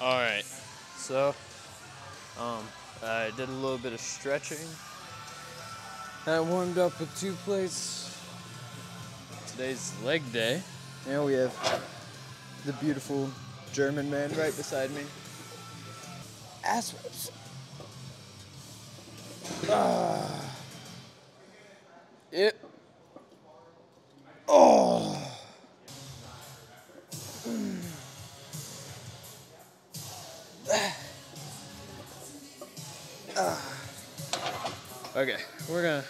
All right. So, um, I did a little bit of stretching. I warmed up with two plates. Today's leg day. And we have the beautiful German man right beside me. Ass whips. Ah. Okay, we're gonna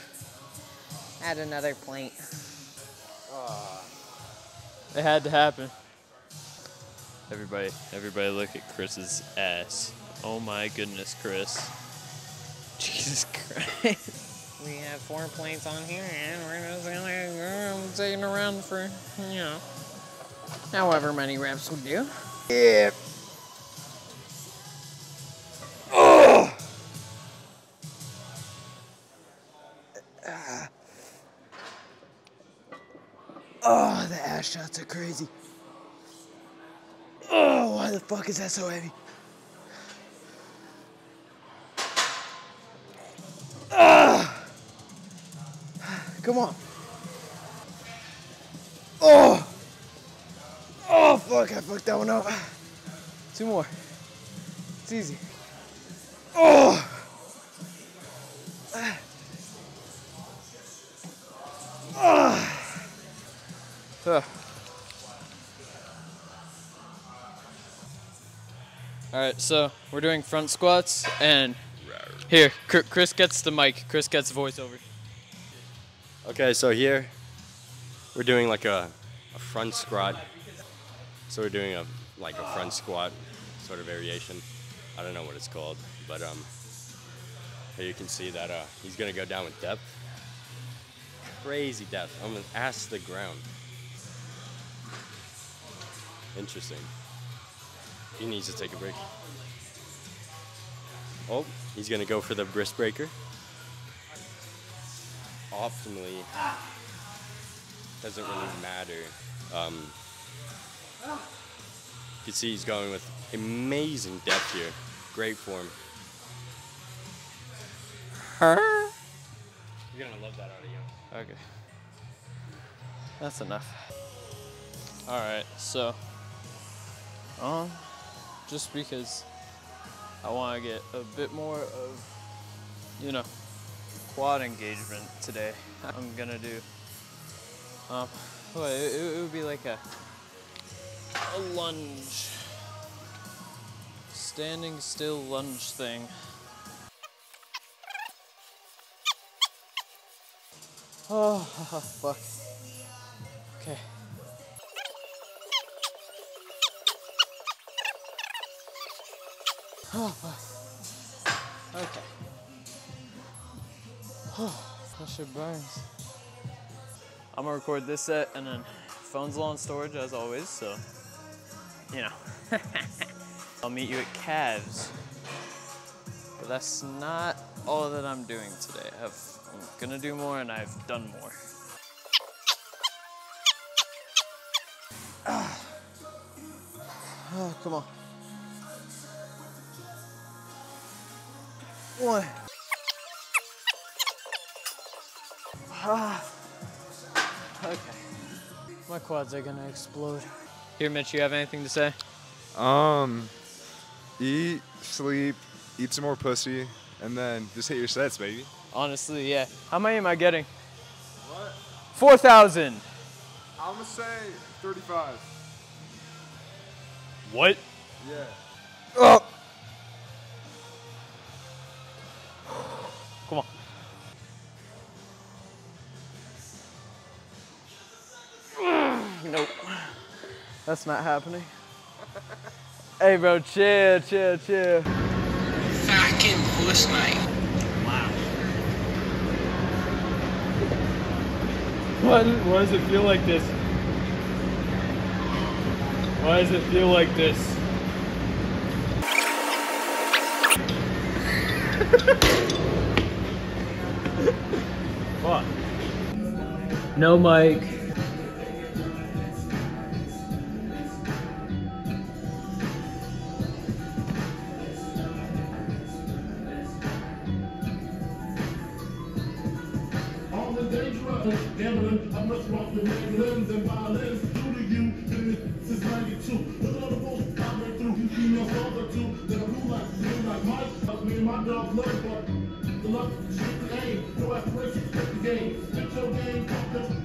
add another plate. It had to happen. Everybody, everybody look at Chris's ass. Oh my goodness, Chris. Jesus Christ. We have four plates on here and we're just gonna go taking around for, you know, however many reps we do. Yeah. Oh, the ass shots are crazy. Oh, why the fuck is that so heavy? Ah! Come on. Oh! Oh, fuck, I fucked that one up. Two more. It's easy. Oh! Ugh. All right, so we're doing front squats, and here, Chris gets the mic. Chris gets the voiceover. Okay, so here we're doing like a, a front squat. So we're doing a like a front squat sort of variation. I don't know what it's called, but um, here you can see that uh, he's gonna go down with depth. Crazy depth. I'm gonna ass the ground. Interesting. He needs to take a break. Oh, he's gonna go for the wrist breaker. Optimally, doesn't really matter. Um, you can see he's going with amazing depth here. Great form. You're gonna love that audio. Okay. That's enough. All right, so, um, just because I want to get a bit more of, you know, quad engagement today, I'm gonna do, um, what, it, it would be like a, a lunge, standing still lunge thing. Oh, fuck. Okay. Okay. Oh, that shit burns. I'm gonna record this set and then phone's low on storage as always, so, you know. I'll meet you at Calves. But that's not all that I'm doing today. I've, I'm gonna do more and I've done more. Oh, come on. One. Ah. Okay. My quads are gonna explode. Here, Mitch, you have anything to say? Um, eat, sleep, eat some more pussy, and then just hit your sets, baby. Honestly, yeah. How many am I getting? What? 4,000. I'm gonna say 35. What? Yeah. Oh. That's not happening. hey, bro, chill, chill, chill. Fucking puss, mate. Wow. Why, why does it feel like this? Why does it feel like this? Fuck. No mic. gambling. I must rock with mandolins and violins. Who do you? This is 92. Look at all the I coming through. You females over too. Then are blue like you, like Mike. Help me and my dog love, but the luck, shit, the aim. No aspirations, quit the game. Get your game, fuckers.